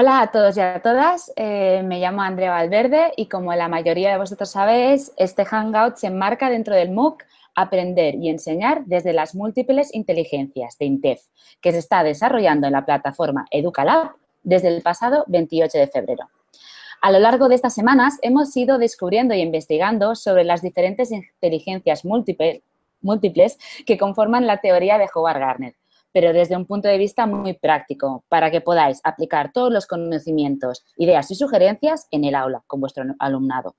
Hola a todos y a todas, eh, me llamo Andrea Valverde y como la mayoría de vosotros sabéis, este Hangout se enmarca dentro del MOOC Aprender y enseñar desde las múltiples inteligencias de INTEF, que se está desarrollando en la plataforma EducaLab desde el pasado 28 de febrero. A lo largo de estas semanas hemos ido descubriendo y investigando sobre las diferentes inteligencias múltiples, múltiples que conforman la teoría de Howard Gardner, pero desde un punto de vista muy práctico, para que podáis aplicar todos los conocimientos, ideas y sugerencias en el aula con vuestro alumnado.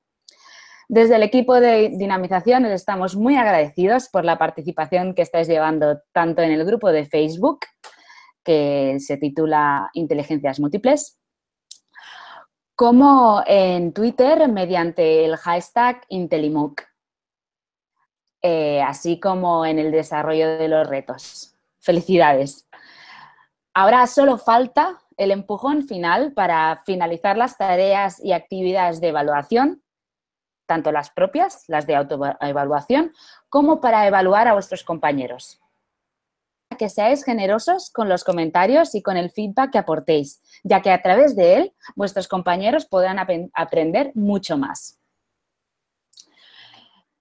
Desde el equipo de dinamización estamos muy agradecidos por la participación que estáis llevando tanto en el grupo de Facebook, que se titula Inteligencias Múltiples, como en Twitter mediante el hashtag IntelliMOOC, eh, así como en el desarrollo de los retos. Felicidades. Ahora solo falta el empujón final para finalizar las tareas y actividades de evaluación tanto las propias, las de autoevaluación, como para evaluar a vuestros compañeros. Que seáis generosos con los comentarios y con el feedback que aportéis, ya que a través de él vuestros compañeros podrán aprender mucho más.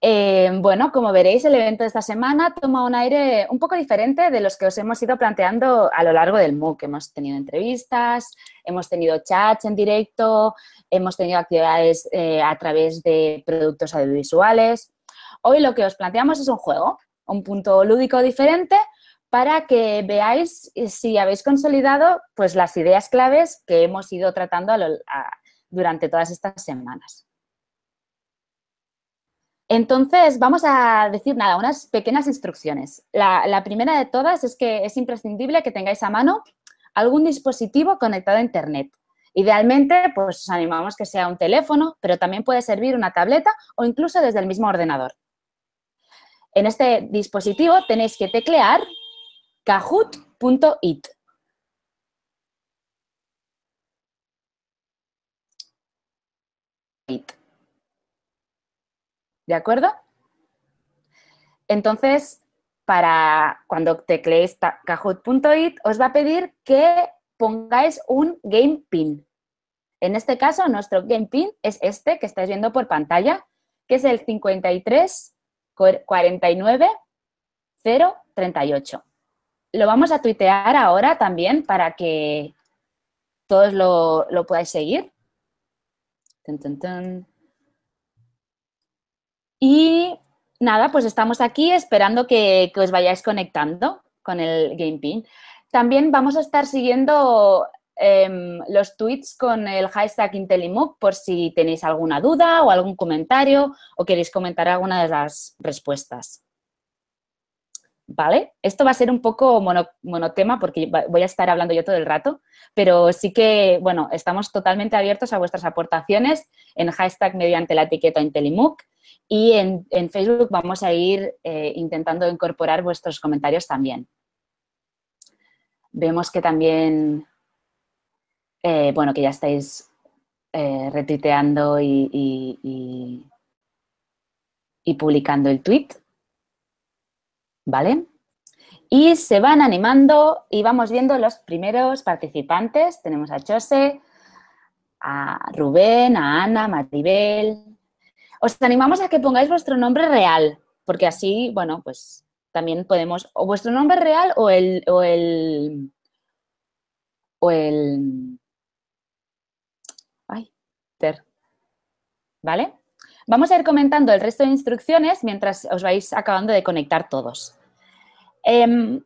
Eh, bueno, como veréis, el evento de esta semana toma un aire un poco diferente de los que os hemos ido planteando a lo largo del MOOC. Hemos tenido entrevistas, hemos tenido chats en directo, hemos tenido actividades eh, a través de productos audiovisuales. Hoy lo que os planteamos es un juego, un punto lúdico diferente para que veáis si habéis consolidado pues, las ideas claves que hemos ido tratando durante todas estas semanas. Entonces, vamos a decir nada, unas pequeñas instrucciones. La, primera de todas es que es imprescindible que tengáis a mano algún dispositivo conectado a Internet. Idealmente, pues os animamos que sea un teléfono, pero también puede servir una tableta o incluso desde el mismo ordenador. En este dispositivo tenéis que teclear kahoot.it. ¿De acuerdo? Entonces, para cuando tecleéis kahoot.it, os va a pedir que pongáis un game pin. En este caso, nuestro game pin es este que estáis viendo por pantalla, que es el 53 49 038. Lo vamos a tuitear ahora también para que todos lo, podáis seguir. Y nada, pues estamos aquí esperando que, os vayáis conectando con el GamePin. También vamos a estar siguiendo em, los tweets con el hashtag IntelliMOOC por si tenéis alguna duda o algún comentario o queréis comentar alguna de las respuestas. ¿Vale? Esto va a ser un poco monotema porque voy a estar hablando yo todo el rato, pero sí que, bueno, estamos totalmente abiertos a vuestras aportaciones en hashtag mediante la etiqueta IntelliMOOC y en, Facebook vamos a ir eh, intentando incorporar vuestros comentarios también. Vemos que también, eh, bueno, que ya estáis eh, retuiteando y, y, publicando el tweet. ¿Vale? Y se van animando y vamos viendo los primeros participantes. Tenemos a Chose, a Rubén, a Ana, Maribel, os animamos a que pongáis vuestro nombre real, porque así, bueno, pues también podemos, o vuestro nombre real o el, o el, o el, ay, ter, ¿vale? Vamos a ir comentando el resto de instrucciones mientras os vais acabando de conectar todos. Em,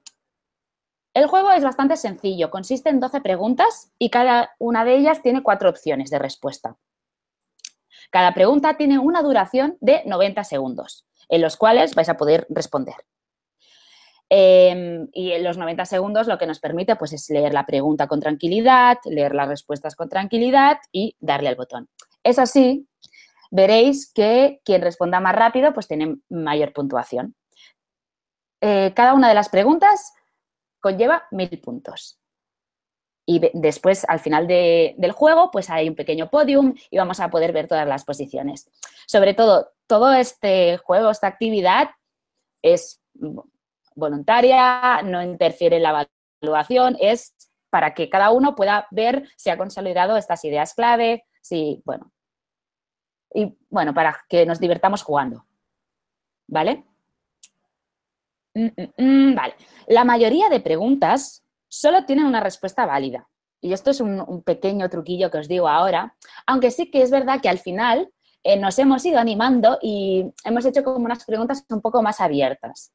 el juego es bastante sencillo, consiste en 12 preguntas y cada una de ellas tiene cuatro opciones de respuesta. Cada pregunta tiene una duración de 90 segundos, en los cuales vais a poder responder. Em, y en los 90 segundos lo que nos permite pues, es leer la pregunta con tranquilidad, leer las respuestas con tranquilidad y darle al botón. Es así, veréis que quien responda más rápido pues tiene mayor puntuación. Eh, cada una de las preguntas conlleva mil puntos. Y después, al final del juego, pues hay un pequeño podium y vamos a poder ver todas las posiciones. Sobre todo, todo este juego, esta actividad es voluntaria, no interfiere en la evaluación, es para que cada uno pueda ver si ha consolidado estas ideas clave, si, bueno, y bueno, para que nos divertamos jugando. ¿Vale? Mm, mm, mm, vale. La mayoría de preguntas solo tienen una respuesta válida. Y esto es un, pequeño truquillo que os digo ahora, aunque sí que es verdad que al final eh, nos hemos ido animando y hemos hecho como unas preguntas un poco más abiertas,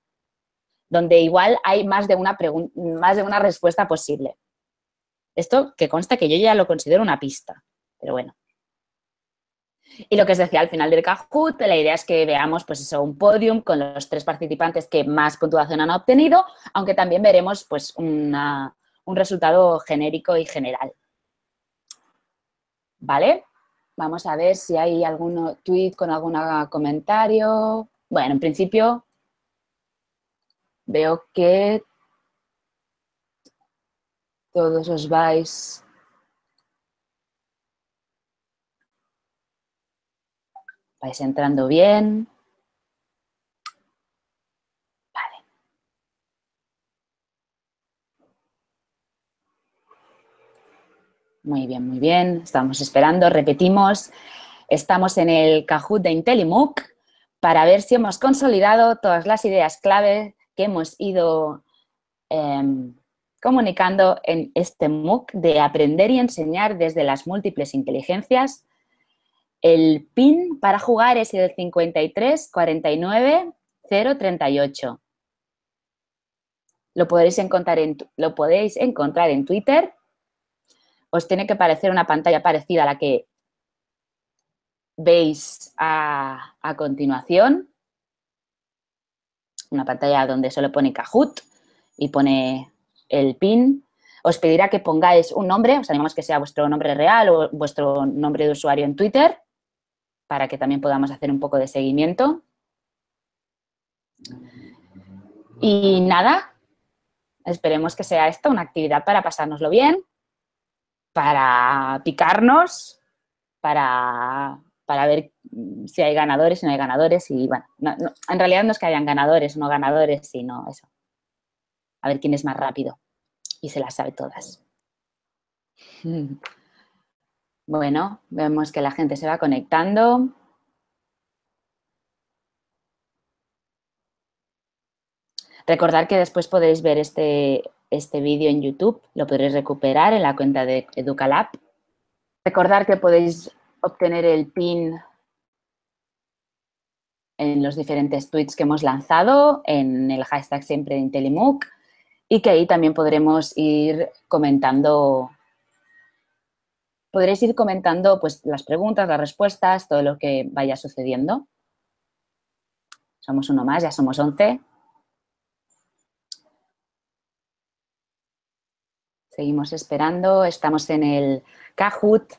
donde igual hay más de una, más de una respuesta posible. Esto que consta que yo ya lo considero una pista, pero bueno. Y lo que os decía al final del Kahoot, la idea es que veamos pues eso, un podium con los tres participantes que más puntuación han obtenido, aunque también veremos pues un resultado genérico y general. ¿Vale? Vamos a ver si hay algún tweet con algún comentario. Bueno, en principio veo que todos os vais vais entrando bien. Vale. Muy bien, muy bien. Estamos esperando. Repetimos. Estamos en el Kahoot de IntelliMOOC para ver si hemos consolidado todas las ideas clave que hemos ido em, comunicando en este MOOC de aprender y enseñar desde las múltiples inteligencias el PIN para jugar es el 53 49 038. Lo podéis encontrar en, lo podéis encontrar en Twitter. Os tiene que parecer una pantalla parecida a la que veis a, a continuación. Una pantalla donde solo pone Kahoot y pone el PIN. Os pedirá que pongáis un nombre, os animamos que sea vuestro nombre real o vuestro nombre de usuario en Twitter para que también podamos hacer un poco de seguimiento. Y nada, esperemos que sea esto una actividad para pasárnoslo bien, para picarnos, para, ver si hay ganadores, si no hay ganadores. Y bueno, en realidad no es que hayan ganadores o no ganadores, sino eso. A ver quién es más rápido y se las sabe todas. Bueno, vemos que la gente se va conectando. Recordad que después podéis ver este, este vídeo en YouTube, lo podréis recuperar en la cuenta de Educalab. Recordad que podéis obtener el PIN en los diferentes tweets que hemos lanzado, en el hashtag siempre de Intelimuc, y que ahí también podremos ir comentando podréis ir comentando pues, las preguntas, las respuestas, todo lo que vaya sucediendo. Somos uno más, ya somos 11. Seguimos esperando, estamos en el Kahoot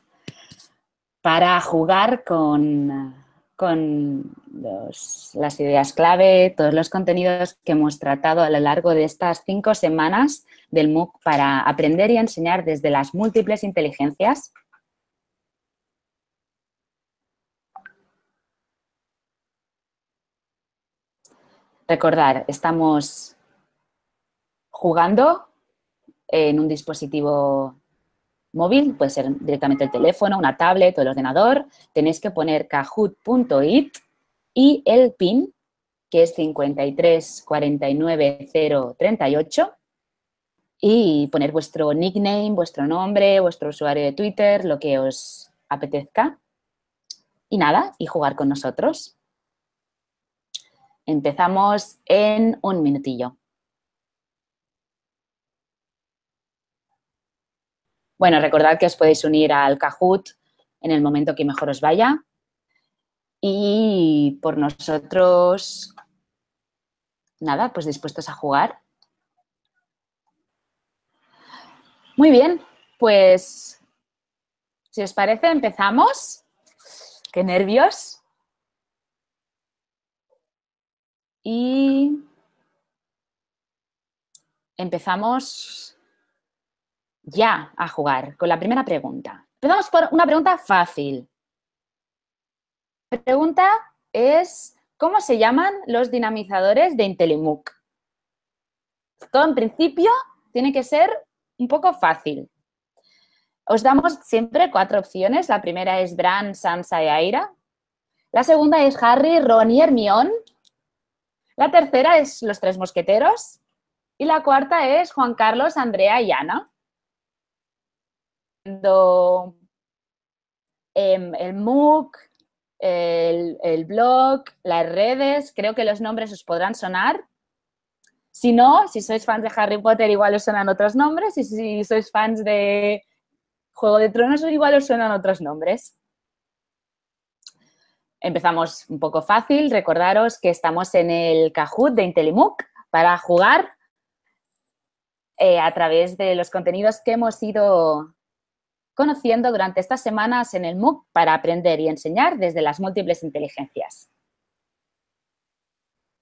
para jugar con, con las ideas clave, todos los contenidos que hemos tratado a lo largo de estas cinco semanas del MOOC para aprender y enseñar desde las múltiples inteligencias. Recordar, estamos jugando en un dispositivo móvil, puede ser directamente el teléfono, una tablet o el ordenador. Tenéis que poner kahoot.it y el PIN, que es 5349038 y poner vuestro nickname, vuestro nombre, vuestro usuario de Twitter, lo que os apetezca. Y nada, y jugar con nosotros. Empezamos en un minutillo. Bueno, recordad que os podéis unir al Kahoot en el momento que mejor os vaya. Y por nosotros, nada, pues dispuestos a jugar. Muy bien, pues si os parece empezamos. Qué nervios. Y empezamos ya a jugar con la primera pregunta. Empezamos por una pregunta fácil. La pregunta es, ¿cómo se llaman los dinamizadores de IntelliMOOC? Todo en principio tiene que ser un poco fácil. Os damos siempre cuatro opciones. La primera es Bran, Sansa y Aira. La segunda es Harry, Ron y Hermione. La tercera es Los Tres Mosqueteros. Y la cuarta es Juan Carlos, Andrea y Ana. Em, el MOOC, el, el blog, las redes, creo que los nombres os podrán sonar. Si no, si sois fans de Harry Potter, igual os suenan otros nombres. Y si sois fans de Juego de Tronos, igual os suenan otros nombres. Empezamos un poco fácil. Recordaros que estamos en el Kahoot de Intelimuc para jugar eh, a través de los contenidos que hemos ido conociendo durante estas semanas en el MOOC para aprender y enseñar desde las múltiples inteligencias.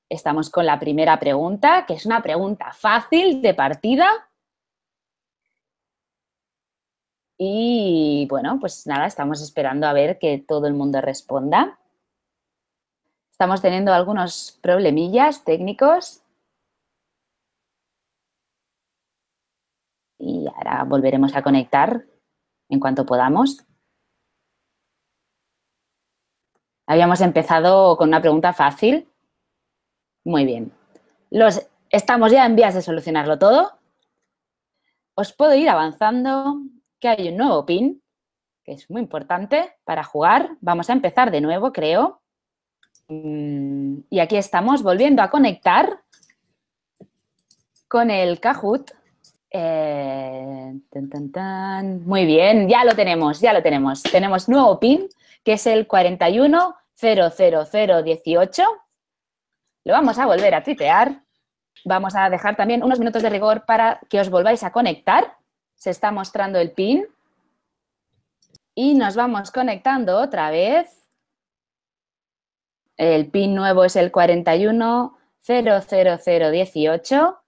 Estamos con la primera pregunta, que es una pregunta fácil de partida. Y bueno, pues nada, estamos esperando a ver que todo el mundo responda. Estamos teniendo algunos problemillas técnicos. Y ahora volveremos a conectar en cuanto podamos. Habíamos empezado con una pregunta fácil. Muy bien. Los, estamos ya en vías de solucionarlo todo. Os puedo ir avanzando que hay un nuevo pin, que es muy importante para jugar. Vamos a empezar de nuevo, creo. Y aquí estamos volviendo a conectar con el Kahoot. Eh, muy bien, ya lo tenemos, ya lo tenemos. Tenemos nuevo PIN, que es el 4100018. Lo vamos a volver a tuitear. Vamos a dejar también unos minutos de rigor para que os volváis a conectar. Se está mostrando el PIN. Y nos vamos conectando otra vez. El PIN nuevo es el 4100018.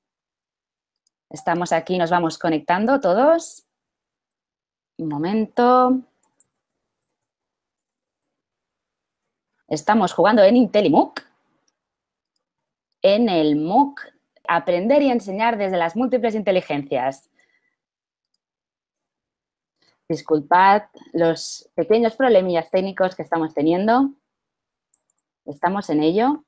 Estamos aquí, nos vamos conectando todos. Un momento. Estamos jugando en IntelliMOOC. En el MOOC, aprender y enseñar desde las múltiples inteligencias. Disculpad los pequeños problemillas técnicos que estamos teniendo. Estamos en ello.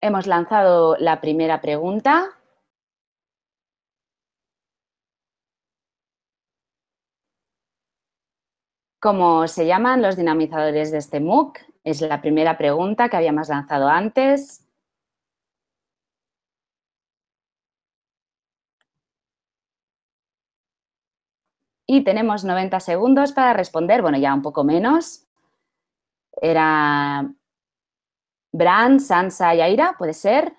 Hemos lanzado la primera pregunta. ¿Cómo se llaman los dinamizadores de este MOOC? Es la primera pregunta que habíamos lanzado antes. Y tenemos 90 segundos para responder, bueno, ya un poco menos. Era Bran, Sansa y Aira, ¿puede ser?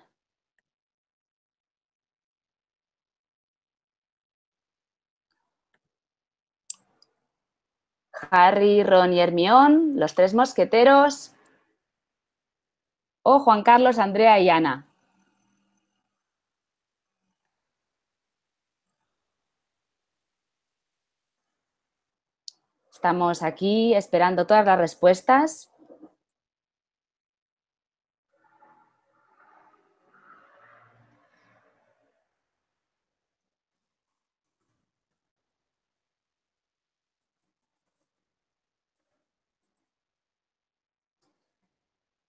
Harry, Ron y Hermione, los tres mosqueteros. O Juan Carlos, Andrea y Ana. Estamos aquí esperando todas las respuestas.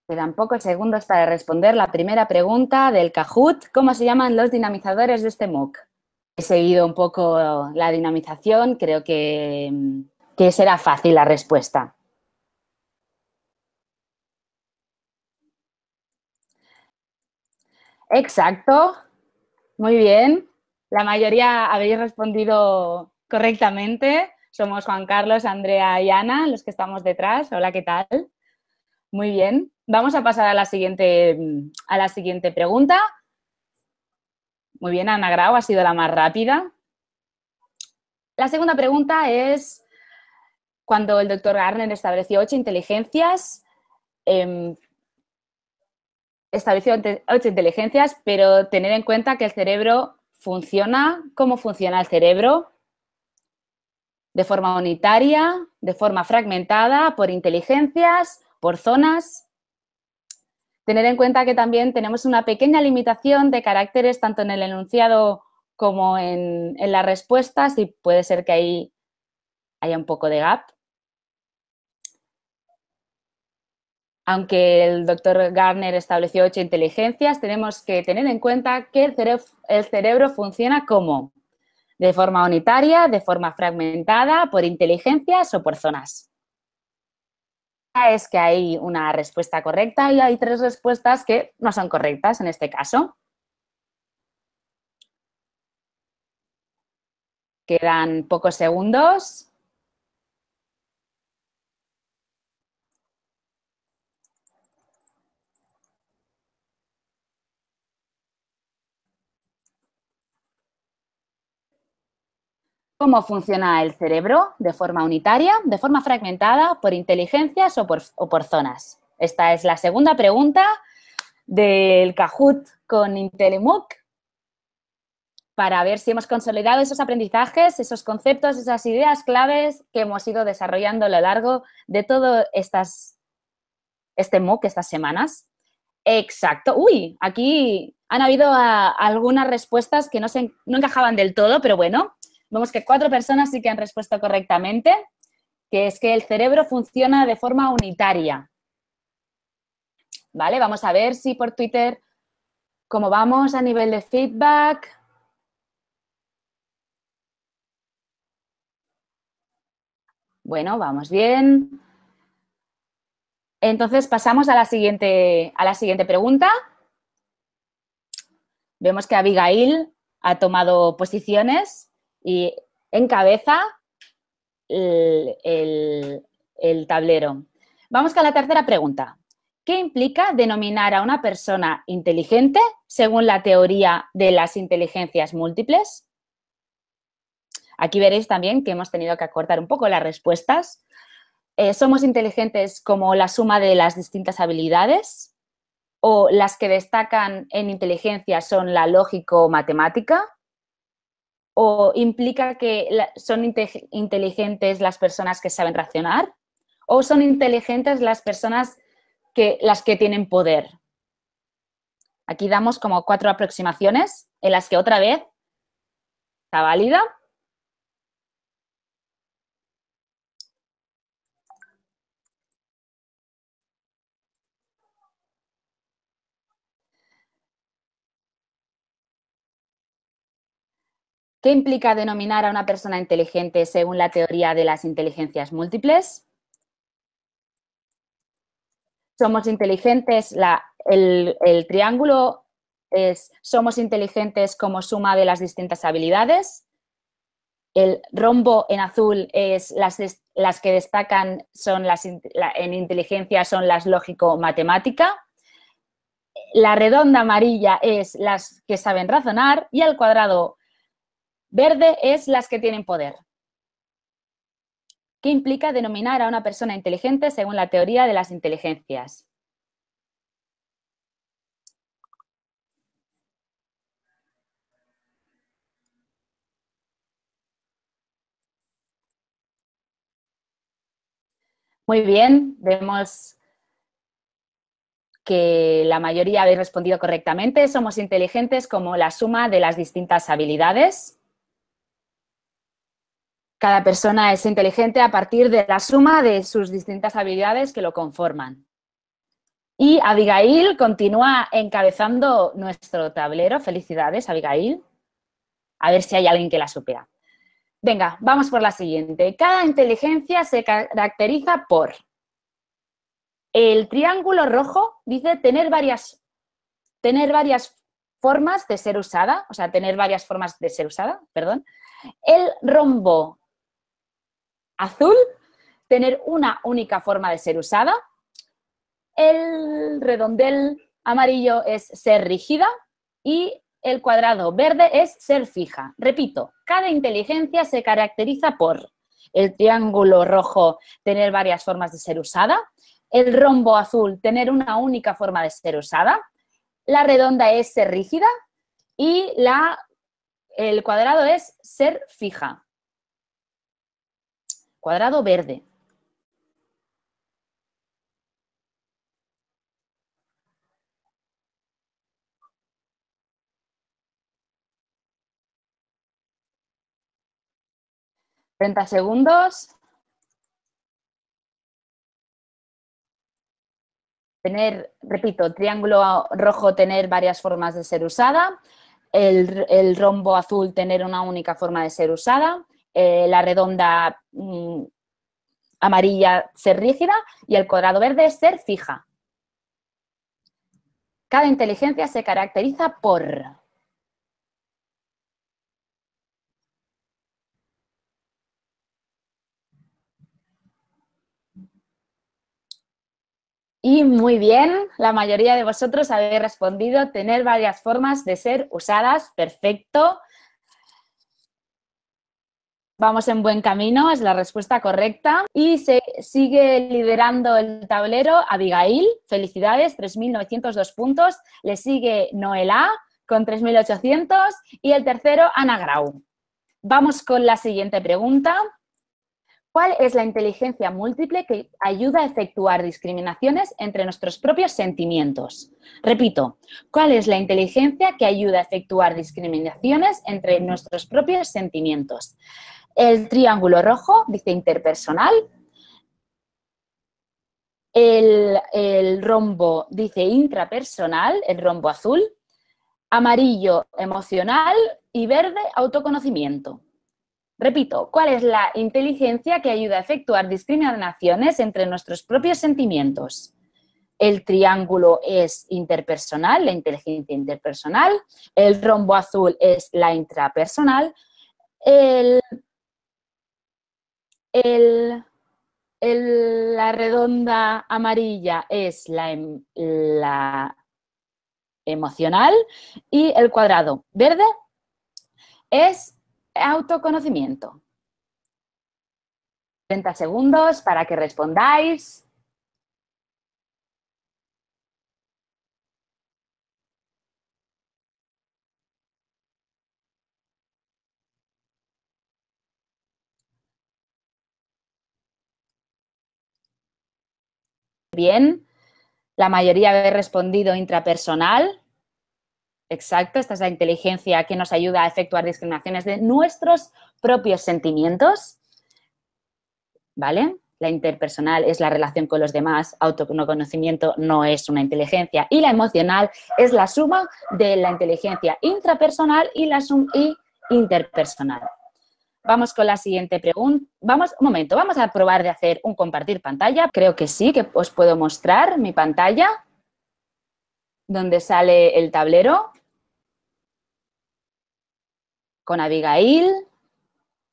Quedan pocos segundos para responder la primera pregunta del Kahoot. ¿Cómo se llaman los dinamizadores de este MOOC? He seguido un poco la dinamización, creo que, que será fácil la respuesta. Exacto, muy bien. La mayoría habéis respondido correctamente. Somos Juan Carlos, Andrea y Ana, los que estamos detrás. Hola, ¿qué tal? Muy bien. Vamos a pasar a la siguiente, a la siguiente pregunta. Muy bien, Ana Grau ha sido la más rápida. La segunda pregunta es, cuando el doctor Garner estableció ocho inteligencias, em, estableció ocho inteligencias, pero tener en cuenta que el cerebro funciona, cómo funciona el cerebro. de forma unitaria, de forma fragmentada, por inteligencias, por zonas. Tener en cuenta que también tenemos una pequeña limitación de caracteres tanto en el enunciado como en las respuestas y puede ser que ahí haya un poco de gap. Aunque el doctor Garner estableció ocho inteligencias, tenemos que tener en cuenta que el cerebro, funciona como de forma unitaria, de forma fragmentada, por inteligencias o por zonas. Es que hay una respuesta correcta y hay tres respuestas que no son correctas en este caso. Quedan pocos segundos. Cómo funciona el cerebro de forma unitaria, de forma fragmentada, por inteligencias o por, zonas. Esta es la segunda pregunta del Kahoot con IntelliMOOC para ver si hemos consolidado esos aprendizajes, esos conceptos, esas ideas claves que hemos ido desarrollando a lo largo de todo este MOOC, estas semanas. Exacto. Uy, aquí han habido ah, algunas respuestas que no, se, no encajaban del todo, pero bueno, Vemos que cuatro personas sí que han respuesto correctamente, que es que el cerebro funciona de forma unitaria. ¿Vale? Vamos a ver si por Twitter, cómo vamos a nivel de feedback. Bueno, vamos bien. Entonces pasamos a la siguiente, a la siguiente pregunta. Vemos que Abigail ha tomado posiciones y encabeza el, el tablero. Vamos con la tercera pregunta. ¿Qué implica denominar a una persona inteligente según la teoría de las inteligencias múltiples? Aquí veréis también que hemos tenido que acortar un poco las respuestas. Eh, ¿Somos inteligentes como la suma de las distintas habilidades? ¿O las que destacan en inteligencia son la lógico-matemática? ¿O implica que son inteligentes las personas que saben racionar? ¿O son inteligentes las personas que las que tienen poder? Aquí damos como cuatro aproximaciones en las que otra vez está válida ¿Qué implica denominar a una persona inteligente según la teoría de las inteligencias múltiples? Somos inteligentes, el, triángulo es somos inteligentes como suma de las distintas habilidades. El rombo en azul es las, las que destacan son las, en inteligencia son las lógico-matemática. La redonda amarilla es las que saben razonar y el cuadrado Verde es las que tienen poder. ¿Qué implica denominar a una persona inteligente según la teoría de las inteligencias? Muy bien, vemos que la mayoría habéis respondido correctamente. Somos inteligentes como la suma de las distintas habilidades. Cada persona es inteligente a partir de la suma de sus distintas habilidades que lo conforman. Y Abigail continúa encabezando nuestro tablero. Felicidades, Abigail. A ver si hay alguien que la supera. Venga, vamos por la siguiente. Cada inteligencia se caracteriza por el triángulo rojo, dice tener varias, tener varias formas de ser usada, o sea, tener varias formas de ser usada, perdón. El rombo azul, tener una única forma de ser usada. El redondel amarillo es ser rígida y el cuadrado verde es ser fija. Repito, cada inteligencia se caracteriza por el triángulo rojo, tener varias formas de ser usada, el rombo azul, tener una única forma de ser usada, la redonda es ser rígida y la, el cuadrado es ser fija. Cuadrado verde. ¿30 segundos? Tener, repito, triángulo rojo tener varias formas de ser usada, el, rombo azul tener una única forma de ser usada, eh, la redonda mm, amarilla ser rígida y el cuadrado verde ser fija. Cada inteligencia se caracteriza por Y muy bien, la mayoría de vosotros habéis respondido tener varias formas de ser usadas. Perfecto. Vamos en buen camino, es la respuesta correcta. Y se sigue liderando el tablero Abigail, felicidades, 3.902 puntos. Le sigue Noela con 3.800 y el tercero Ana Grau. Vamos con la siguiente pregunta. ¿Cuál es la inteligencia múltiple que ayuda a efectuar discriminaciones entre nuestros propios sentimientos? Repito, ¿cuál es la inteligencia que ayuda a efectuar discriminaciones entre nuestros propios sentimientos? El triángulo rojo dice interpersonal, el, el rombo dice intrapersonal, el rombo azul, amarillo emocional y verde autoconocimiento. Repito, ¿cuál es la inteligencia que ayuda a efectuar discriminaciones entre nuestros propios sentimientos? El triángulo es interpersonal, la inteligencia interpersonal. El rombo azul es la intrapersonal. La redonda amarilla es la, em, la emocional y el cuadrado verde es autoconocimiento. 30 segundos para que respondáis. Bien, la mayoría habéis respondido intrapersonal. Exacto, esta es la inteligencia que nos ayuda a efectuar discriminaciones de nuestros propios sentimientos. ¿Vale? La interpersonal es la relación con los demás, autoconocimiento no es una inteligencia y la emocional es la suma de la inteligencia intrapersonal y la suma y interpersonal. Vamos con la siguiente pregunta. Vamos, un momento, vamos a probar de hacer un compartir pantalla. Creo que sí, que os puedo mostrar mi pantalla donde sale el tablero con Abigail,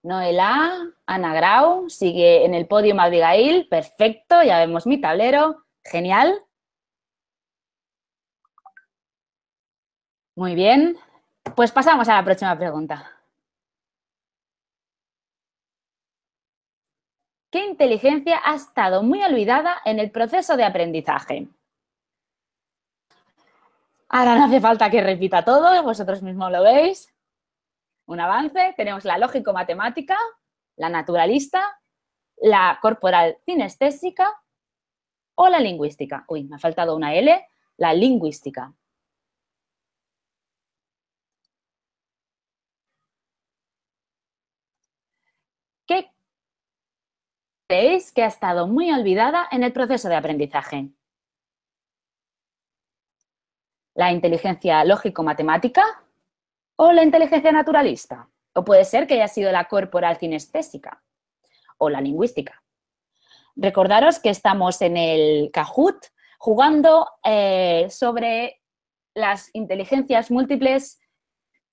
Noela, Ana Grau, sigue en el podio Abigail, perfecto, ya vemos mi tablero, genial. Muy bien, pues pasamos a la próxima pregunta. ¿Qué inteligencia ha estado muy olvidada en el proceso de aprendizaje? Ahora no hace falta que repita todo, vosotros mismos lo veis un avance. Tenemos la lógico-matemática, la naturalista, la corporal cinestésica o la lingüística. Uy, me ha faltado una L, la lingüística. ¿Qué que ha estado muy olvidada en el proceso de aprendizaje? La inteligencia lógico-matemática, o la inteligencia naturalista. O puede ser que haya sido la corporal cinestésica o la lingüística. Recordaros que estamos en el Kahoot jugando eh, sobre las inteligencias múltiples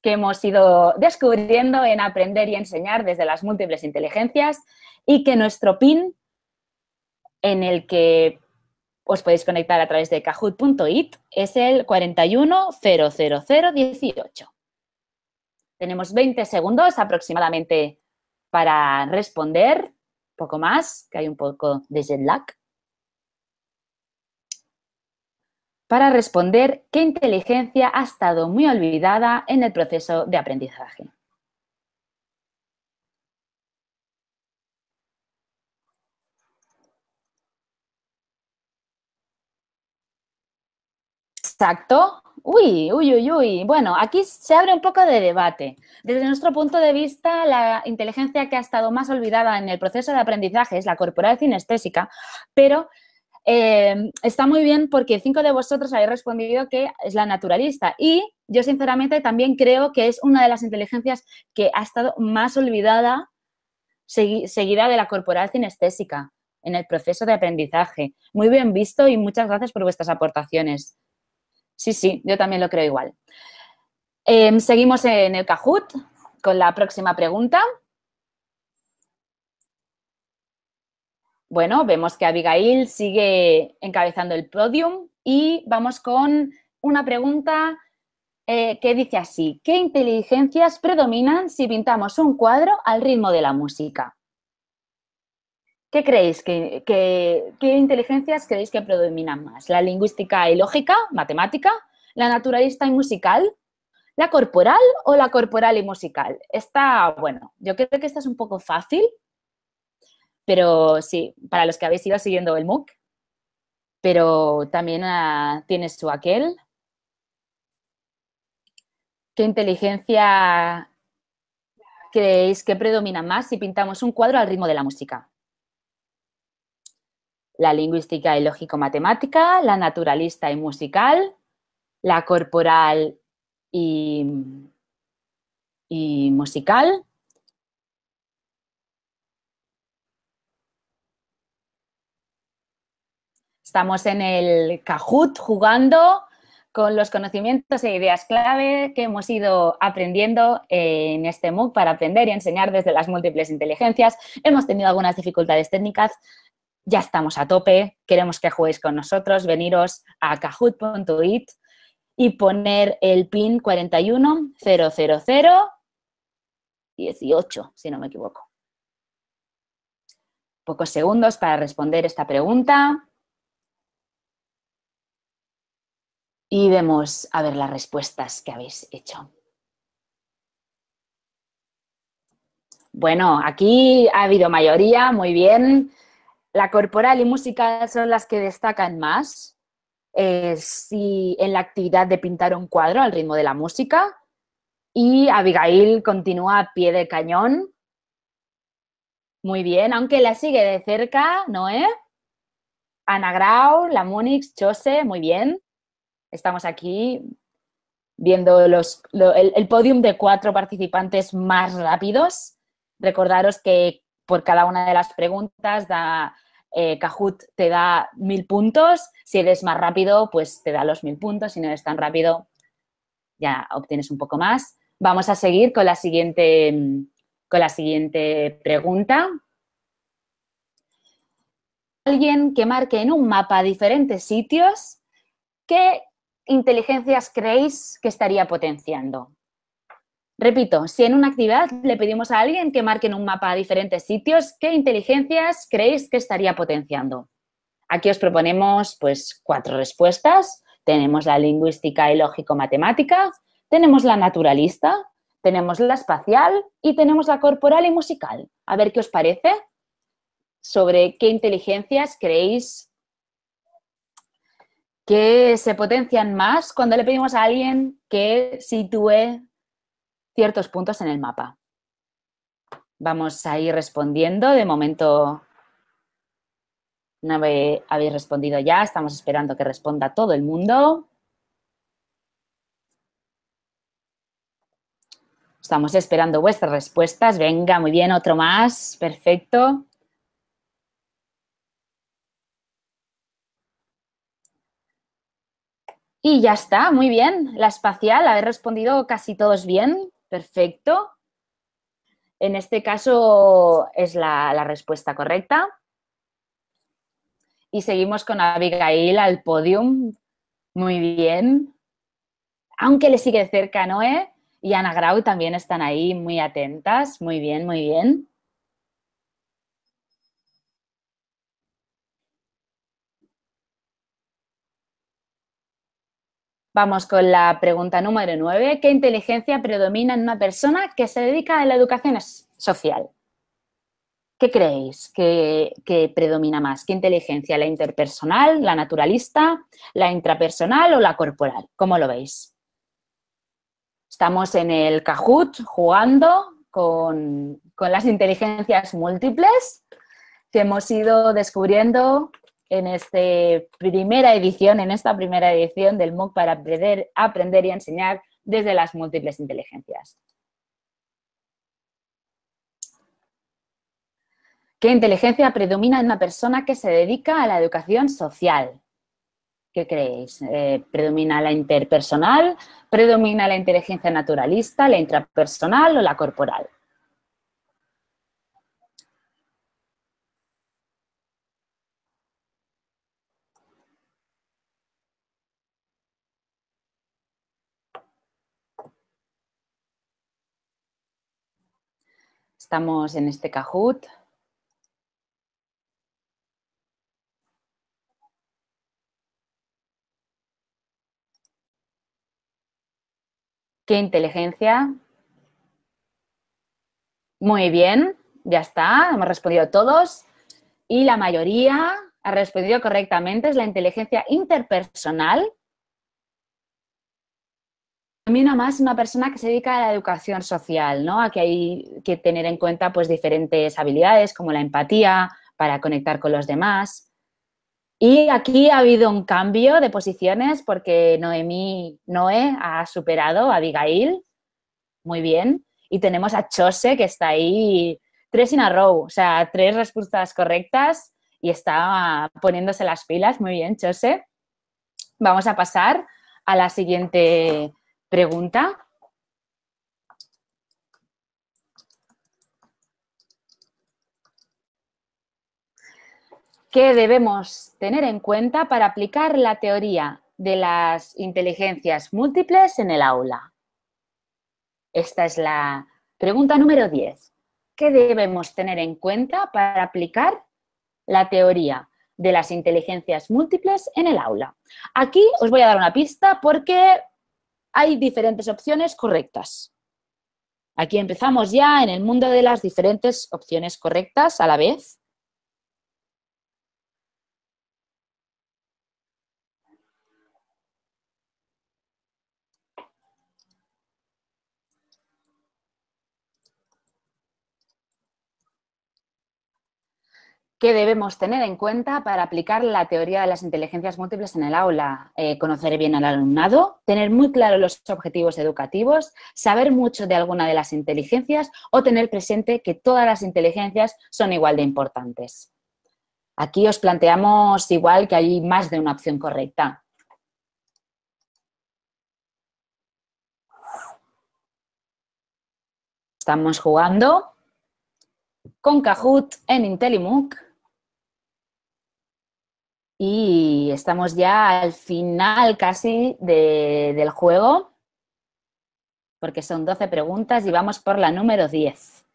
que hemos ido descubriendo en aprender y enseñar desde las múltiples inteligencias y que nuestro PIN en el que os podéis conectar a través de kahoot.it es el 4100018. Tenemos 20 segundos aproximadamente para responder, poco más, que hay un poco de jet lag. Para responder qué inteligencia ha estado muy olvidada en el proceso de aprendizaje. Exacto. Uy, uy, uy, uy. Bueno, aquí se abre un poco de debate. Desde nuestro punto de vista, la inteligencia que ha estado más olvidada en el proceso de aprendizaje es la corporal cinestésica, pero eh, está muy bien porque cinco de vosotros habéis respondido que es la naturalista y yo sinceramente también creo que es una de las inteligencias que ha estado más olvidada seguida de la corporal cinestésica en el proceso de aprendizaje. Muy bien visto y muchas gracias por vuestras aportaciones. Sí, sí, yo también lo creo igual. Em, seguimos en el Kahoot con la próxima pregunta. Bueno, vemos que Abigail sigue encabezando el podium y vamos con una pregunta eh, que dice así, ¿qué inteligencias predominan si pintamos un cuadro al ritmo de la música? ¿Qué creéis? ¿Qué, qué, inteligencias creéis que predominan más? ¿La lingüística y lógica, matemática? ¿La naturalista y musical? ¿La corporal o la corporal y musical? Está, bueno, yo creo que esta es un poco fácil, pero sí, para los que habéis ido siguiendo el MOOC, pero también uh, tiene su aquel. ¿Qué inteligencia creéis que predomina más si pintamos un cuadro al ritmo de la música? La lingüística y lógico-matemática, la naturalista y musical, la corporal y, musical. Estamos en el Kahoot jugando con los conocimientos e ideas clave que hemos ido aprendiendo en este MOOC para aprender y enseñar desde las múltiples inteligencias. Hemos tenido algunas dificultades técnicas, ya estamos a tope, queremos que juguéis con nosotros, veniros a kahoot.it y poner el pin 4100018, si no me equivoco. Pocos segundos para responder esta pregunta. Y vemos a ver las respuestas que habéis hecho. Bueno, aquí ha habido mayoría, muy bien. La corporal y musical son las que destacan más. Eh, en la actividad de pintar un cuadro al ritmo de la música. Y Abigail continúa a pie de cañón. Muy bien, aunque la sigue de cerca, Noé. Ana Grau, la Munix, Chose, muy bien. Estamos aquí viendo los, el, el podium de cuatro participantes más rápidos. Recordaros que por cada una de las preguntas da, eh, Kahoot te da mil puntos. Si eres más rápido, pues te da los mil puntos. Si no eres tan rápido, ya obtienes un poco más. Vamos a seguir con la siguiente, con la siguiente pregunta. Alguien que marque en un mapa diferentes sitios, ¿qué inteligencias creéis que estaría potenciando? Repito, si en una actividad le pedimos a alguien que marque en un mapa diferentes sitios, ¿qué inteligencias creéis que estaría potenciando? Aquí os proponemos pues cuatro respuestas. Tenemos la lingüística y lógico-matemática, tenemos la naturalista, tenemos la espacial y tenemos la corporal y musical. A ver qué os parece sobre qué inteligencias creéis que se potencian más cuando le pedimos a alguien que sitúe ciertos puntos en el mapa. Vamos a ir respondiendo. De momento no habéis respondido ya. Estamos esperando que responda todo el mundo. Estamos esperando vuestras respuestas. Venga, muy bien, otro más. Perfecto. Y ya está, muy bien. La espacial, habéis respondido casi todos bien. Perfecto. En este caso es la, respuesta correcta. Y seguimos con Abigail al podium. Muy bien. Aunque le sigue cerca Noé y Ana Grau también están ahí muy atentas. Muy bien, muy bien. Vamos con la pregunta número 9. ¿Qué inteligencia predomina en una persona que se dedica a la educación social? ¿Qué creéis que, predomina más? ¿Qué inteligencia? ¿La interpersonal, la naturalista, la intrapersonal o la corporal? ¿Cómo lo veis? Estamos en el Kahoot jugando con, con las inteligencias múltiples que hemos ido descubriendo en esta primera edición, en esta primera edición del MOOC para aprender, aprender y enseñar desde las múltiples inteligencias. ¿Qué inteligencia predomina en una persona que se dedica a la educación social? ¿Qué creéis? Eh, ¿Predomina la interpersonal? ¿Predomina la inteligencia naturalista, la intrapersonal o la corporal? Estamos en este Kahoot. ¿Qué inteligencia? Muy bien, ya está, hemos respondido todos. Y la mayoría ha respondido correctamente, es la inteligencia interpersonal. También más una persona que se dedica a la educación social, ¿no? Aquí hay que tener en cuenta pues diferentes habilidades como la empatía para conectar con los demás, y aquí ha habido un cambio de posiciones porque Noemí Noé ha superado a Abigail. Muy bien. Y tenemos a Chose que está ahí tres in a row, o sea, tres respuestas correctas y está poniéndose las pilas. Muy bien, Chose. Vamos a pasar a la siguiente pregunta. ¿Qué debemos tener en cuenta para aplicar la teoría de las inteligencias múltiples en el aula? Esta es la pregunta número 10. ¿Qué debemos tener en cuenta para aplicar la teoría de las inteligencias múltiples en el aula? Aquí os voy a dar una pista porque hay diferentes opciones correctas. Aquí empezamos ya en el mundo de las diferentes opciones correctas a la vez. ¿Qué debemos tener en cuenta para aplicar la teoría de las inteligencias múltiples en el aula? Eh, conocer bien al alumnado, tener muy claros los objetivos educativos, saber mucho de alguna de las inteligencias o tener presente que todas las inteligencias son igual de importantes. Aquí os planteamos igual que hay más de una opción correcta. Estamos jugando con Kahoot en IntelliMOOC. Y estamos ya al final casi del juego, porque son 12 preguntas y vamos por la número 10.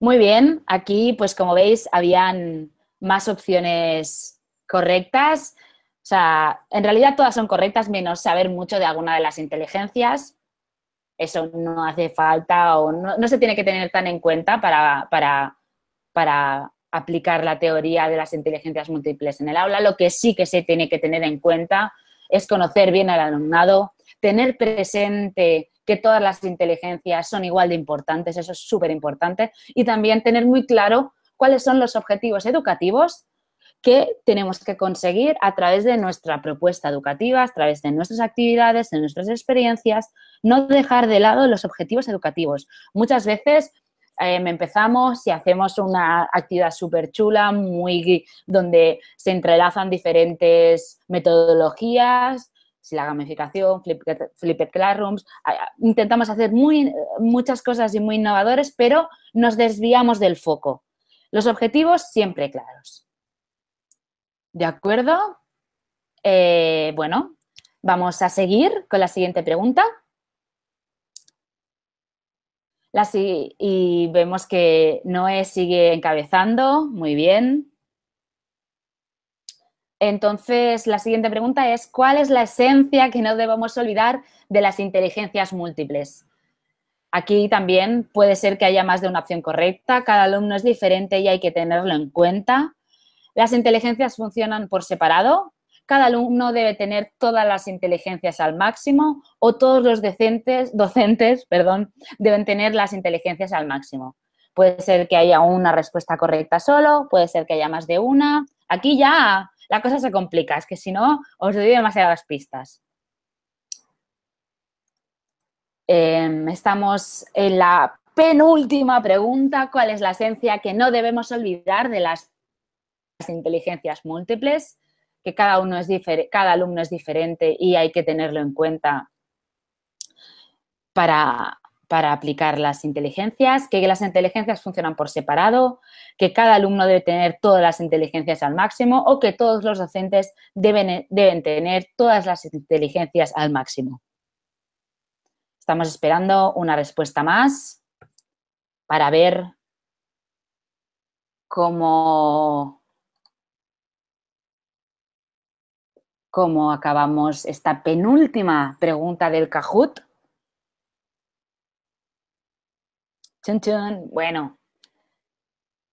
Muy bien, aquí pues como veis habían más opciones correctas. O sea, en realidad todas son correctas menos saber mucho de alguna de las inteligencias eso no hace falta o no, se tiene que tener tan en cuenta para, para, aplicar la teoría de las inteligencias múltiples en el aula. Lo que sí que se tiene que tener en cuenta es conocer bien al alumnado, tener presente que todas las inteligencias son igual de importantes, eso es súper importante, y también tener muy claro cuáles son los objetivos educativos que tenemos que conseguir a través de nuestra propuesta educativa, a través de nuestras actividades, de nuestras experiencias, no dejar de lado los objetivos educativos. Muchas veces eh, empezamos y hacemos una actividad súper chula, muy donde se entrelazan diferentes metodologías, la gamificación, flipped, classrooms, intentamos hacer muchas cosas y muy innovadores, pero nos desviamos del foco. Los objetivos siempre claros. ¿De acuerdo? Eh, bueno, vamos a seguir con la siguiente pregunta. y vemos que Noé sigue encabezando, muy bien. Entonces, la siguiente pregunta es, ¿cuál es la esencia que no debemos olvidar de las inteligencias múltiples? Aquí también puede ser que haya más de una opción correcta, cada alumno es diferente y hay que tenerlo en cuenta. Las inteligencias funcionan por separado, cada alumno debe tener todas las inteligencias al máximo o todos los docentes, perdón, deben tener las inteligencias al máximo. Puede ser que haya una respuesta correcta solo, puede ser que haya más de una. Aquí ya la cosa se complica, es que si no, os doy demasiadas pistas. Em, estamos en la penúltima pregunta, ¿cuál es la esencia que no debemos olvidar de las inteligencias múltiples? Que cada, uno es cada alumno es diferente y hay que tenerlo en cuenta para, para aplicar las inteligencias, que las inteligencias funcionan por separado, que cada alumno debe tener todas las inteligencias al máximo o que todos los docentes deben, deben tener todas las inteligencias al máximo. Estamos esperando una respuesta más para ver cómo, cómo acabamos esta penúltima pregunta del Kahoot. Bueno,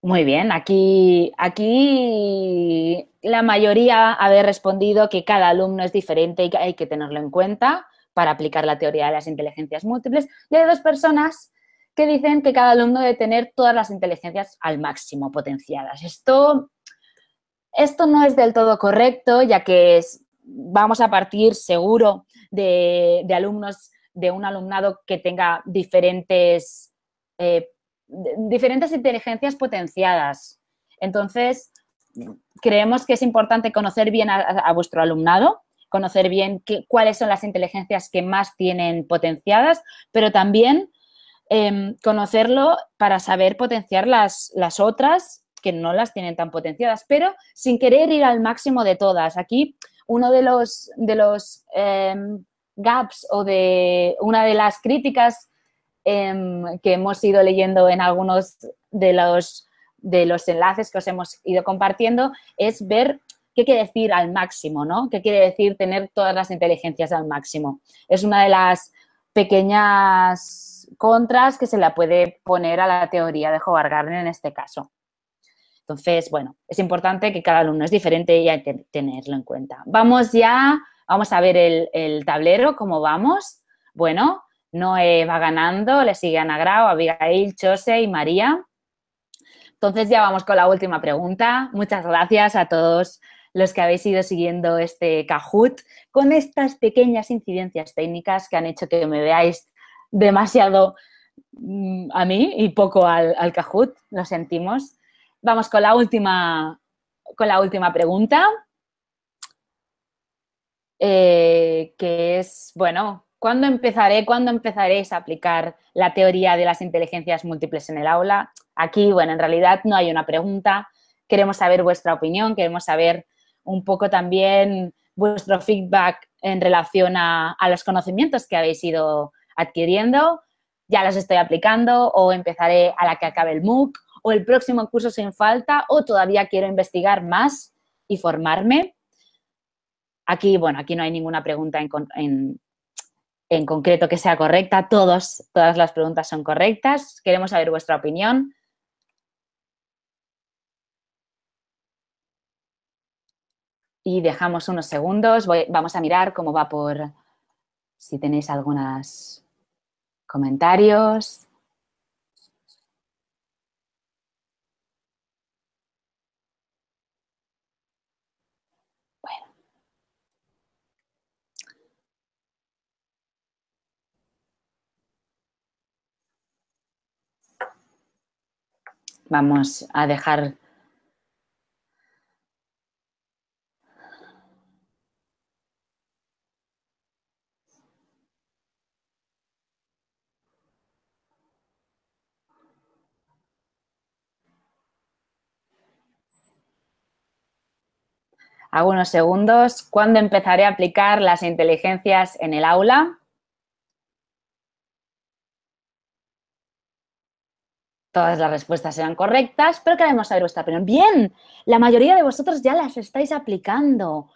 muy bien. Aquí, aquí la mayoría haber respondido que cada alumno es diferente y que hay que tenerlo en cuenta para aplicar la teoría de las inteligencias múltiples. Y hay dos personas que dicen que cada alumno debe tener todas las inteligencias al máximo potenciadas. Esto, esto no es del todo correcto, ya que vamos a partir seguro de, alumnos, de un alumnado que tenga diferentes eh, diferentes inteligencias potenciadas. Entonces, creemos que es importante conocer bien a, vuestro alumnado, conocer bien cuáles son las inteligencias que más tienen potenciadas, pero también em, conocerlo para saber potenciar las, las otras que no las tienen tan potenciadas, pero sin querer ir al máximo de todas. Aquí uno de los, de los em, gaps o de una de las críticas Em, que hemos ido leyendo en algunos de los, de los enlaces que os hemos ido compartiendo, es ver qué quiere decir al máximo, ¿no? ¿Qué quiere decir tener todas las inteligencias al máximo? Es una de las pequeñas contras que se le puede poner a la teoría de Howard Gardner en este caso. Entonces, bueno, es importante que cada alumno es diferente y hay que tenerlo en cuenta. Vamos ya, vamos a ver el, tablero, cómo vamos. Bueno, Noé va ganando, le sigue Ana Grau, Abigail, Chose y María. Entonces ya vamos con la última pregunta. Muchas gracias a todos los que habéis ido siguiendo este Kahoot con estas pequeñas incidencias técnicas que han hecho que me veáis demasiado mm, a mí y poco al, al Kahoot. Lo sentimos. Vamos con la última, con la última pregunta. Eh, que es, bueno, ¿Cuándo empezaré, cuándo empezaréis a aplicar la teoría de las inteligencias múltiples en el aula? Aquí, bueno, en realidad no hay una pregunta. Queremos saber vuestra opinión, queremos saber un poco también vuestro feedback en relación a, los conocimientos que habéis ido adquiriendo. Ya los estoy aplicando o empezaré a la que acabe el MOOC o el próximo curso sin falta o todavía quiero investigar más y formarme. Aquí, bueno, aquí no hay ninguna pregunta en, en, en concreto que sea correcta. Todas las preguntas son correctas. Queremos saber vuestra opinión. Y dejamos unos segundos. vamos a mirar cómo va por si tenéis algunos comentarios. Vamos a dejar algunos segundos. ¿Cuándo empezaré a aplicar las inteligencias en el aula? Todas las respuestas eran correctas, pero queremos saber vuestra opinión. Bien, la mayoría de vosotros ya las estáis aplicando.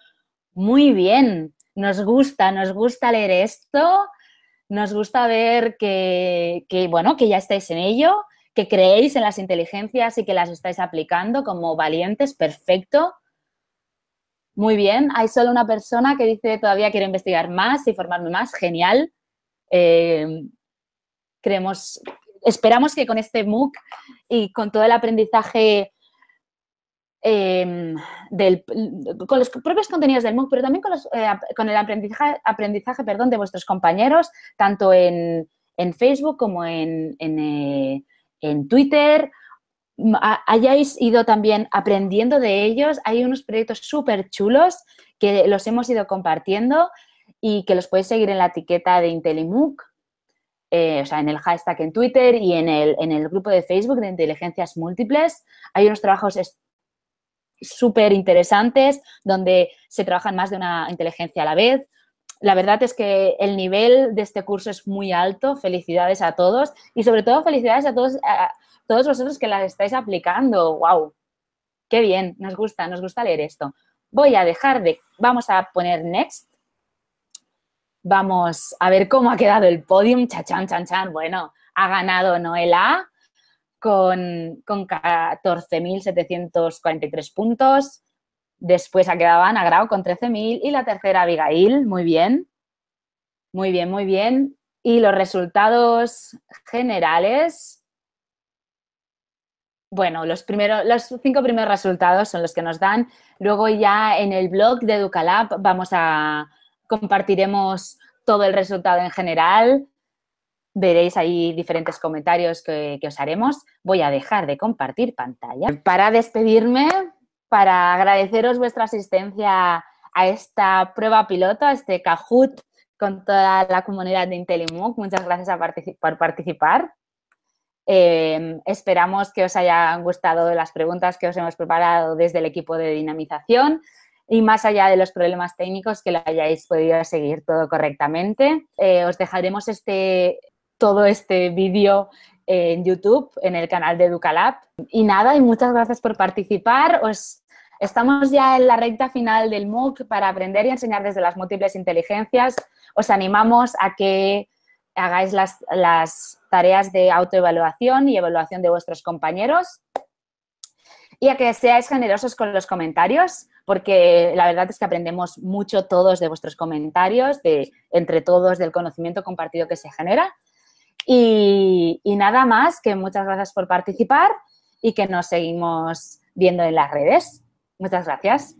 Muy bien, nos gusta, nos gusta leer esto, nos gusta ver que, bueno, que ya estáis en ello, que creéis en las inteligencias y que las estáis aplicando como valientes, perfecto. Muy bien, hay solo una persona que dice todavía quiero investigar más y formarme más, genial. Eh, creemos, esperamos que con este MOOC y con todo el aprendizaje em, del, con los propios contenidos del MOOC, pero también con, eh, con el aprendizaje, aprendizaje perdón, de vuestros compañeros, tanto en, Facebook como en, en, eh, Twitter, hayáis ido también aprendiendo de ellos. Hay unos proyectos súper chulos que los hemos ido compartiendo y que los podéis seguir en la etiqueta de IntelliMOOC eh, o sea, en el hashtag en Twitter y en el, en el grupo de Facebook de inteligencias múltiples. Hay unos trabajos súper interesantes donde se trabajan más de una inteligencia a la vez. La verdad es que el nivel de este curso es muy alto. Felicidades a todos y sobre todo felicidades a todos, a todos vosotros que las estáis aplicando. ¡Wow! ¡Qué bien! Nos gusta, nos gusta leer esto. Voy a dejar de, vamos a poner next Vamos a ver cómo ha quedado el podium. Chachan, chan, chan. Bueno, ha ganado Noela con, con 14.743 puntos. Después ha quedado Ana Grau con 13.000 y la tercera Abigail. Muy bien. Muy bien, muy bien. Y los resultados generales. Bueno, los, primeros, los cinco primeros resultados son los que nos dan. Luego ya en el blog de Educalab vamos a, compartiremos todo el resultado en general. Veréis ahí diferentes comentarios que, os haremos. Voy a dejar de compartir pantalla. Para despedirme, para agradeceros vuestra asistencia a esta prueba piloto, a este Kahoot con toda la comunidad de IntelliMOOC. Muchas gracias por participar. Eh, esperamos que os hayan gustado las preguntas que os hemos preparado desde el equipo de dinamización y más allá de los problemas técnicos que lo hayáis podido seguir todo correctamente. Eh, os dejaremos este, todo este vídeo en YouTube, en el canal de Educalab. Y nada, y muchas gracias por participar. Os, estamos ya en la recta final del MOOC para aprender y enseñar desde las múltiples inteligencias. Os animamos a que hagáis las, las tareas de autoevaluación y evaluación de vuestros compañeros y a que seáis generosos con los comentarios porque la verdad es que aprendemos mucho todos de vuestros comentarios, de entre todos del conocimiento compartido que se genera. Y, y nada más, que muchas gracias por participar y que nos seguimos viendo en las redes. Muchas gracias.